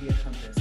hear from the